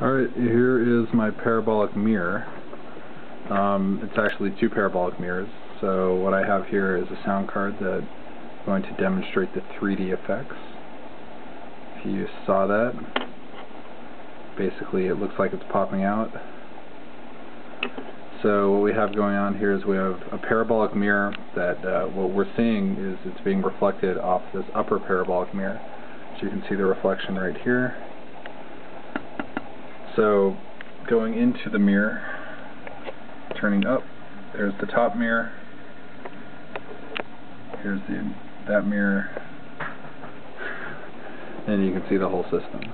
Alright, here is my parabolic mirror. Um, it's actually two parabolic mirrors. So what I have here is a sound card that's going to demonstrate the 3D effects. If you saw that, basically it looks like it's popping out. So what we have going on here is we have a parabolic mirror that uh, what we're seeing is it's being reflected off this upper parabolic mirror. So you can see the reflection right here. So going into the mirror, turning up, there's the top mirror. Here's the that mirror. And you can see the whole system.